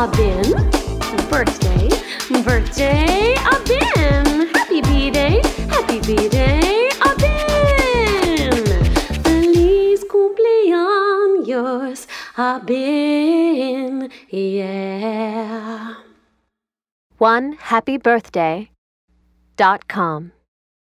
Happy Birthday. Birthday. Abin. Happy B-Day. Happy B-Day. Abin. Feliz cumpleaños. Abin. Yeah. One happy birthday dot com.